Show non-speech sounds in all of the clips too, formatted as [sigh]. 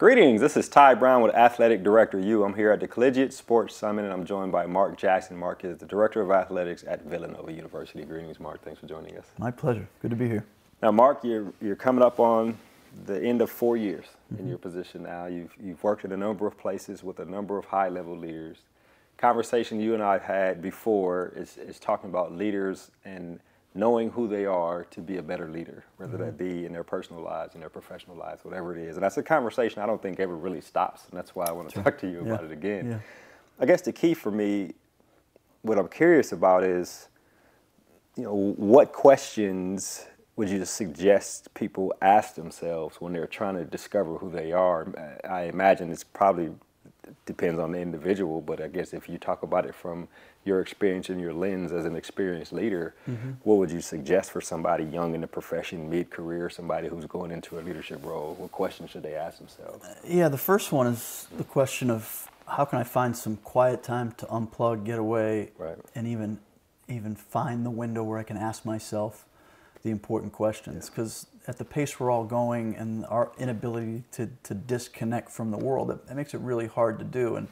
Greetings, this is Ty Brown with Athletic Director U. I'm here at the Collegiate Sports Summit and I'm joined by Mark Jackson. Mark is the Director of Athletics at Villanova University. Greetings, Mark. Thanks for joining us. My pleasure. Good to be here. Now, Mark, you're, you're coming up on the end of four years Mm-hmm. in your position now. You've, you've worked in a number of places with a number of high level leaders. Conversation you and I have had before is, is talking about leaders and knowing who they are to be a better leader, whether that mm-hmm. be in their personal lives, in their professional lives, whatever it is. And that's a conversation I don't think ever really stops. And that's why I want to talk to you about it again. Yeah. I guess the key for me, what I'm curious about is, you know, what questions would you suggest people ask themselves when they're trying to discover who they are? I imagine it's probably depends on the individual, but I guess if you talk about it from your experience and your lens as an experienced leader, mm-hmm. what would you suggest for somebody young in the profession, mid-career, somebody who's going into a leadership role? What questions should they ask themselves? Uh, yeah, the first one is the question of how can I find some quiet time to unplug, get away, Right. and even even find the window where I can ask myself the important questions. Because at the pace we're all going and our inability to, to disconnect from the world, it, it makes it really hard to do. And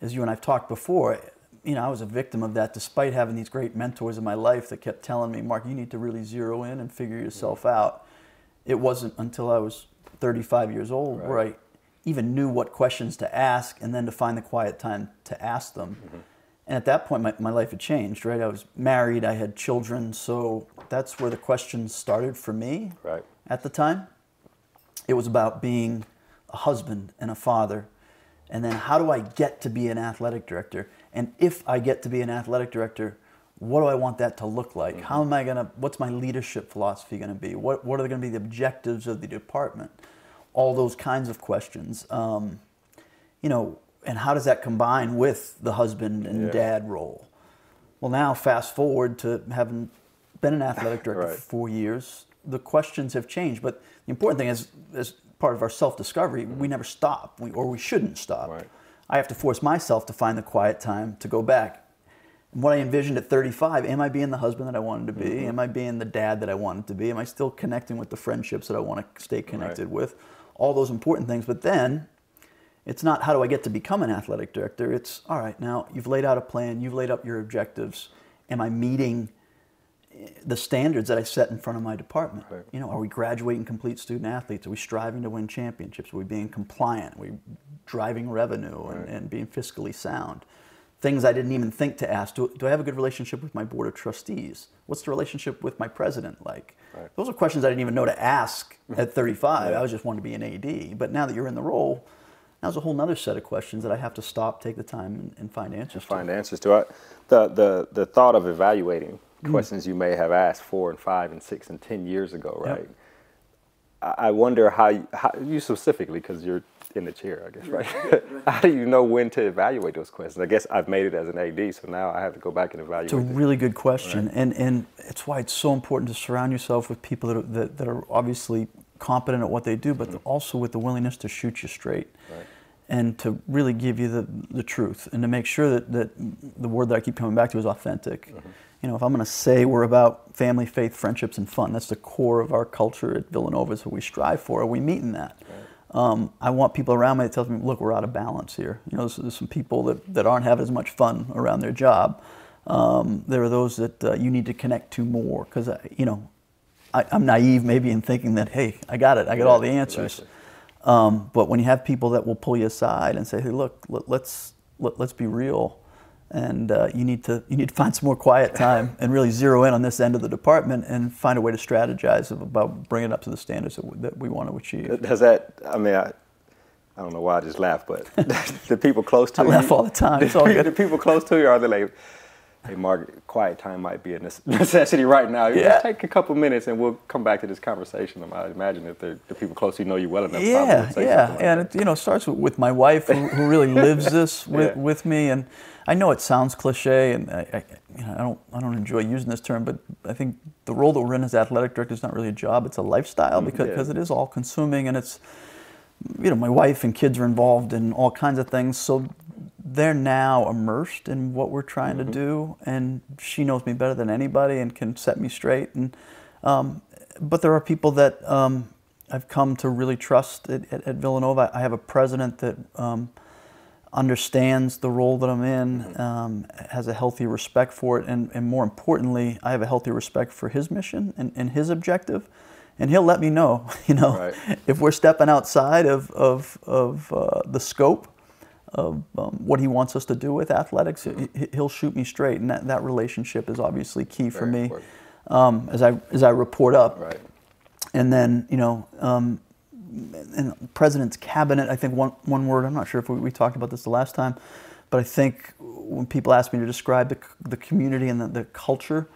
as you and I've talked before, you know, I was a victim of that despite having these great mentors in my life that kept telling me, Mark, you need to really zero in and figure yourself out. It wasn't until I was 35 years old where I even knew what questions to ask and then to find the quiet time to ask them. Mm-hmm. And at that point, my, my life had changed, right? I was married, I had children, so that's where the questions started for me Right. at the time. It was about being a husband and a father. And then how do I get to be an athletic director? And if I get to be an athletic director, what do I want that to look like? How am I going to, what's my leadership philosophy going to be? What, what are going to be the objectives of the department? All those kinds of questions. Um, you know, and how does that combine with the husband and Yeah. dad role? Well, now fast forward to having been an athletic [laughs] director Right. for four years, the questions have changed. But the important thing is, as part of our self-discovery, mm-hmm. we never stop, we, or we shouldn't stop. Right. I have to force myself to find the quiet time to go back. And what I envisioned at 35, am I being the husband that I wanted to be? Mm-hmm. Am I being the dad that I wanted to be? Am I still connecting with the friendships that I want to stay connected with? All those important things. But then it's not how do I get to become an athletic director? It's all right, now you've laid out a plan, you've laid up your objectives. Am I meeting the standards that I set in front of my department? Right. You know, are we graduating complete student athletes? Are we striving to win championships? Are we being compliant? Are we driving revenue and, and being fiscally sound? Things I didn't even think to ask. Do, do I have a good relationship with my board of trustees? What's the relationship with my president like? Right. Those are questions I didn't even know to ask at [laughs] 35. I was just wanting to be an AD. But now that you're in the role, now there's a whole other set of questions that I have to stop, take the time, and, and find answers to. find answers to it. The, the, the thought of evaluating. Mm. questions you may have asked four and five and six and ten years ago, right? I I wonder how you, how you specifically, because you're in the chair, I guess, right? [laughs] how do you know when to evaluate those questions? I guess I've made it as an AD, so now I have to go back and evaluate. It's a this. really good question, and and it's why it's so important to surround yourself with people that are, that, that are obviously competent at what they do, but mm-hmm. also with the willingness to shoot you straight, Right. and to really give you the the truth, and to make sure that that the word that I keep coming back to is authentic. Mm-hmm. You know, if I'm going to say we're about family, faith, friendships, and fun, that's the core of our culture at Villanova. Is what we strive for. Are we meeting that? Um, I want people around me that tell me, look, we're out of balance here. You know, there's, there's some people that, that aren't having as much fun around their job. Um, there are those that uh, you need to connect to more because, you know, I, I'm naive maybe in thinking that, hey, I got it, I got all the answers. Um, but when you have people that will pull you aside and say, hey, look, let, let's, let, let's be real. And uh, you need to you need to find some more quiet time and really zero in on this end of the department and find a way to strategize about bringing it up to the standards that we, that we want to achieve. Does that? I mean, I, I don't know why I just laugh, but [laughs] the people close to I you, laugh all the time. It's all [laughs] the good. people close to you are they like, hey, Mark, quiet time might be a [laughs] necessity right now. Yeah. Just take a couple minutes and we'll come back to this conversation. I imagine if the people close to you know you well enough. Yeah, say yeah, like and it you know starts with, with my wife who, who really lives [laughs] this with, Yeah. with me, and I know it sounds cliche, and I, I, you know, I don't I don't enjoy using this term, but I think the role that we're in as athletic director is not really a job; it's a lifestyle mm, because yeah. because it is all consuming, and it's you know my wife and kids are involved in all kinds of things, so they're now immersed in what we're trying to do, and she knows me better than anybody and can set me straight. And um, but there are people that um, I've come to really trust at, at, at Villanova. I have a president that um, understands the role that I'm in, um, has a healthy respect for it, and, and more importantly, I have a healthy respect for his mission and, and his objective. And he'll let me know, [laughs] you know, Right. if we're stepping outside of, of, of uh, the scope of um, what he wants us to do with athletics, he, he'll shoot me straight. And that, that relationship is obviously key for me um, as, I, as I report up. Right. And then, you know, um, in president's cabinet, I think one, one word, I'm not sure if we, we talked about this the last time, but I think when people ask me to describe the, the community and the, the culture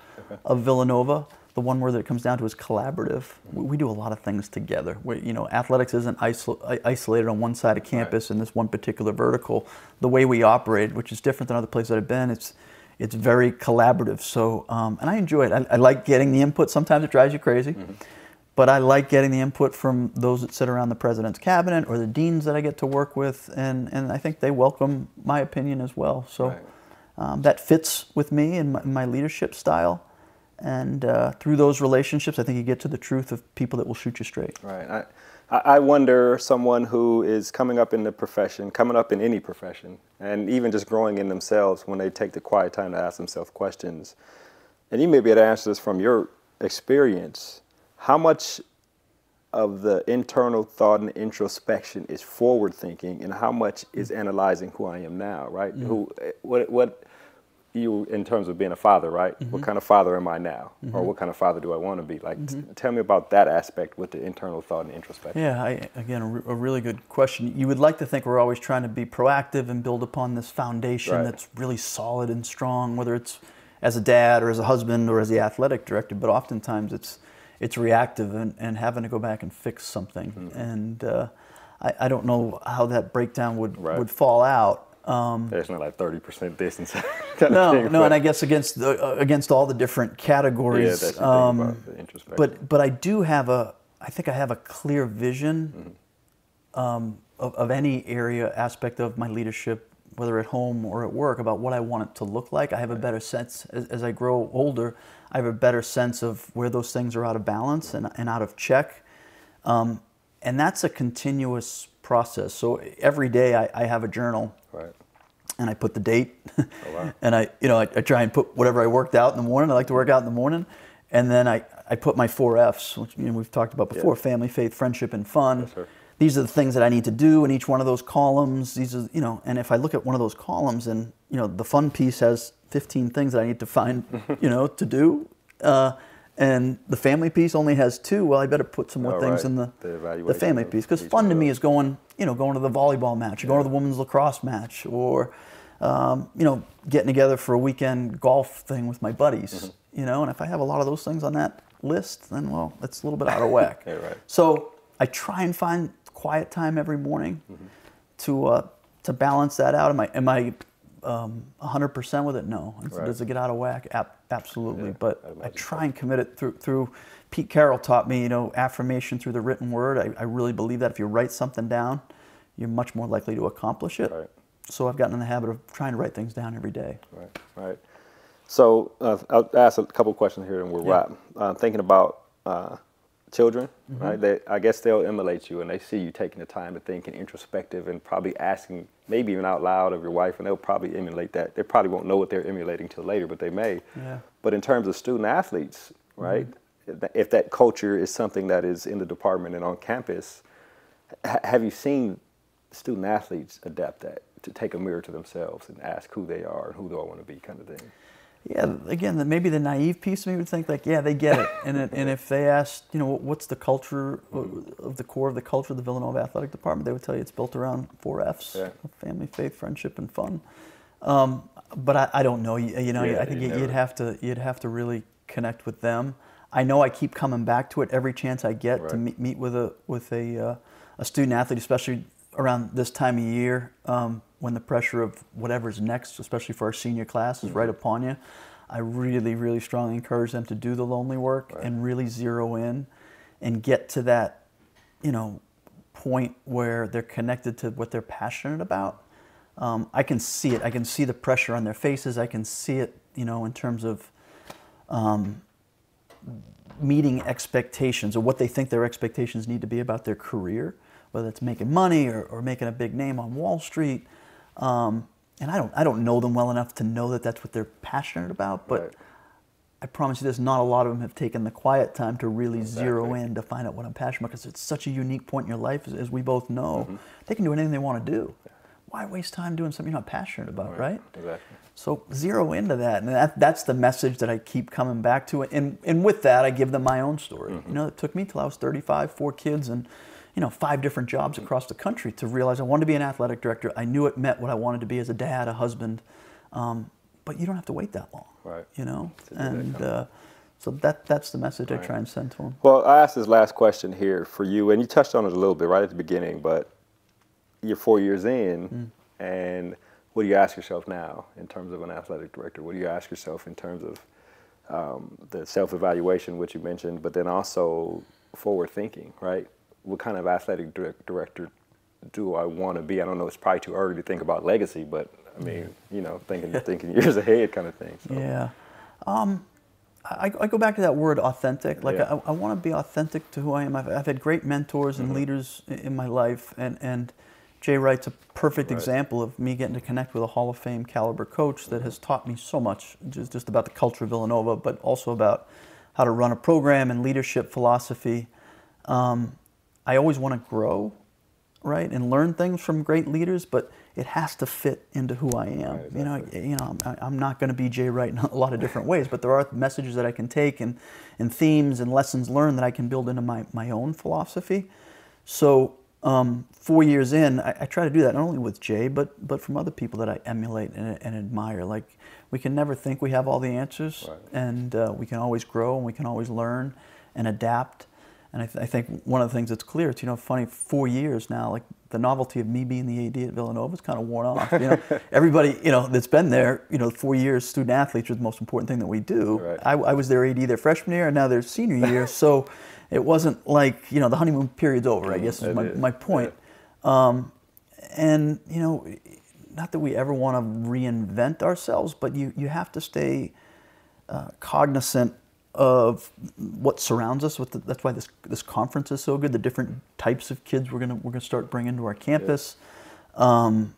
of Villanova, the one word that it comes down to is collaborative. We, we do a lot of things together. We, you know, athletics isn't isol- isolated on one side of campus in this one particular vertical. The way we operate, which is different than other places that I've been, it's it's very collaborative. So, um, and I enjoy it. I, I like getting the input. Sometimes it drives you crazy. But I like getting the input from those that sit around the president's cabinet or the deans that I get to work with, and, and I think they welcome my opinion as well. So Right. um, that fits with me and my, my leadership style. And uh, through those relationships, I think you get to the truth of people that will shoot you straight. Right. I, I wonder someone who is coming up in the profession, coming up in any profession, and even just growing in themselves when they take the quiet time to ask themselves questions. And you may be able to answer this from your experience. How much of the internal thought and introspection is forward thinking, and how much is mm. analyzing who I am now? Right. Mm. Who? Eh, what? What? You in terms of being a father, right? What kind of father am I now, or what kind of father do I want to be? Like, t- tell me about that aspect with the internal thought and introspection. Yeah, I, again, a, re- a really good question. You would like to think we're always trying to be proactive and build upon this foundation Right. that's really solid and strong, whether it's as a dad or as a husband or as the athletic director. But oftentimes it's it's reactive and, and having to go back and fix something. Mm-hmm. And uh, I, I don't know how that breakdown would Right. would fall out. Um, It's not like thirty percent distance. [laughs] no, no, but- and I guess against the, uh, against all the different categories. yeah, that's um, the introspection. but but I do have a I think I have a clear vision Mm-hmm. um, of, of any area aspect of my leadership, whether at home or at work, about what I want it to look like. I have a better sense as, as I grow older. I have a better sense of where those things are out of balance and, and out of check, um, and that's a continuous process. So every day I, I have a journal right. and I put the date, Oh, wow. [laughs] and I, you know, I, I try and put whatever I worked out in the morning. I like to work out in the morning, and then I, I put my four F's, which you know, we've talked about before: Yeah. family, faith, friendship, and fun. Yes, sir. These are the things that I need to do in each one of those columns. These are, you know, and if I look at one of those columns, and you know, the fun piece has 15 things that I need to find, [laughs] you know, to do. Uh, and the family piece only has two. Well, I better put some more Oh, things right. in the, The the family piece because fun to me is going, you know, going to the volleyball match, or going to the women's lacrosse match, or um, you know, getting together for a weekend golf thing with my buddies. Mm-hmm. You know, and if I have a lot of those things on that list, then well, it's a little bit out of whack. [laughs] Yeah, right. So I try and find quiet time every morning Mm-hmm. to uh, to balance that out. Am I am I um, 100% with it? No. Right. Does it get out of whack? Ab- absolutely. Yeah, but I try and commit it through through. Pete Carroll taught me, you know, affirmation through the written word. I, I really believe that if you write something down, you're much more likely to accomplish it. Right. So I've gotten in the habit of trying to write things down every day. Right, right. So uh, I'll ask a couple questions here and we'll Yeah. wrap. Uh, thinking about uh, children, Mm-hmm. right? They, I guess they'll emulate you and they see you taking the time to think and introspective and probably asking, maybe even out loud of your wife, and they'll probably emulate that. They probably won't know what they're emulating till later, but they may. Yeah. But in terms of student athletes, right? Mm-hmm. If that- culture is something that is in the department and on campus, ha- have you seen student athletes adapt that to take a mirror to themselves and ask who they are and who do I want to be, kind of thing? Yeah, again, the, maybe the naive piece of me would think like, yeah, they get it. And it, and if they asked, you know, what's the culture of the core of the culture of the Villanova Athletic Department, they would tell you it's built around four F's: Yeah. family, faith, friendship, and fun. Um, but I, I don't know. You, you know, Yeah, I think you would have to you'd have to really connect with them. I know I keep coming back to it every chance I get to meet, meet with a with a uh, a student athlete, especially around this time of year um, when the pressure of whatever's next, especially for our senior class, is Mm-hmm. right upon you. I really, really strongly encourage them to do the lonely work Right. and really zero in and get to that, you know, point where they're connected to what they're passionate about. Um, I can see it. I can see the pressure on their faces. I can see it, you know, in terms of um, meeting expectations or what they think their expectations need to be about their career, whether it's making money or, or making a big name on Wall Street. Um, and I don't, I don't know them well enough to know that that's what they're passionate about, but Right. I promise you this, not a lot of them have taken the quiet time to really zero in to find out what I'm passionate about because it's such a unique point in your life, as, as we both know. Mm-hmm. They can do anything they want to do. Why waste time doing something you're not passionate about, right? Exactly. So zero into that, and that, that's the message that I keep coming back to. And and with that, I give them my own story. Mm-hmm. You know, it took me till I was 35, four kids, and you know, five different jobs across the country to realize I wanted to be an athletic director. I knew it met what I wanted to be as a dad, a husband. Um, but you don't have to wait that long, Right. You know, that and uh, so that that's the message I try and send to them. Well, I asked this last question here for you, and you touched on it a little bit right at the beginning, but you're four years in, and what do you ask yourself now in terms of an athletic director? What do you ask yourself in terms of um, the self evaluation, which you mentioned, but then also forward thinking, right? What kind of athletic direct- director do I want to be? I don't know, it's probably too early to think about legacy, but I mean, you know, thinking, thinking years ahead kind of thing. So. Yeah. Um, I, I go back to that word authentic. Like, Yeah. I, I want to be authentic to who I am. I've, I've had great mentors Mm-hmm. and leaders in my life, and, and Jay Wright's a perfect Right. example of me getting to connect with a Hall of Fame caliber coach that has taught me so much, just, just about the culture of Villanova, but also about how to run a program and leadership philosophy. Um, I always want to grow, right, and learn things from great leaders, but it has to fit into who I am. Right, You know, exactly. you know, I'm, I'm not going to be Jay Wright in a lot of different ways, but there are messages that I can take and, and themes and lessons learned that I can build into my, my own philosophy. So um, four years in, I, I try to do that not only with Jay, but but from other people that I emulate and, and admire. Like we can never think we have all the answers, Right. and uh, we can always grow and we can always learn and adapt. And I, th- I think one of the things that's clear, it's you know funny, four years now, like the novelty of me being the AD at Villanova is kind of worn off. You know, [laughs] everybody you know that's been there, you know, four years, student athletes are the most important thing that we do. Right. I, I was their AD their freshman year, and now their senior year, [laughs] so it wasn't like you know the honeymoon period's over. I guess is my, my point. Um, and you know, not that we ever want to reinvent ourselves, but you you have to stay uh, cognizant of what surrounds us. With the, that's why this this conference is so good. The different types of kids we're gonna we're gonna start bringing to our campus. Um,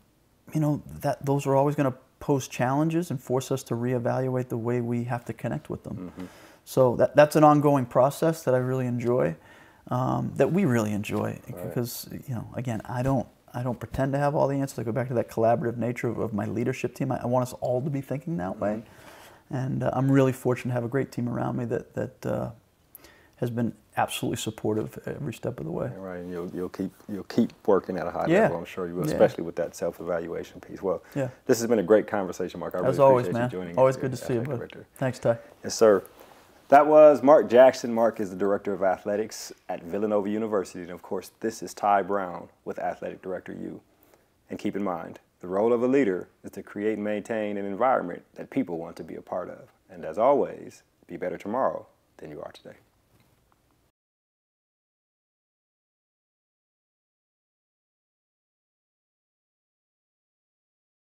you know that those are always going to pose challenges and force us to reevaluate the way we have to connect with them. Mm-hmm. So that that's an ongoing process that I really enjoy, um, that we really enjoy because you know again I don't. I don't pretend to have all the answers. I go back to that collaborative nature of, of my leadership team. I, I want us all to be thinking that way. And uh, I'm really fortunate to have a great team around me that, that uh, has been absolutely supportive every step of the way. Right, and you'll, you'll keep you'll keep working at a high Yeah. level. I'm sure you will, Yeah. especially with that self-evaluation piece. Well, Yeah. this has been a great conversation, Mark. I really always, appreciate man. you joining Always us good to see you, Director. Thanks, Ty. Yes, sir. That was Mark Jackson. Mark is the director of athletics at Villanova University, and of course, this is Ty Brown with Athletic Director U. And keep in mind, the role of a leader is to create and maintain an environment that people want to be a part of. And as always, be better tomorrow than you are today.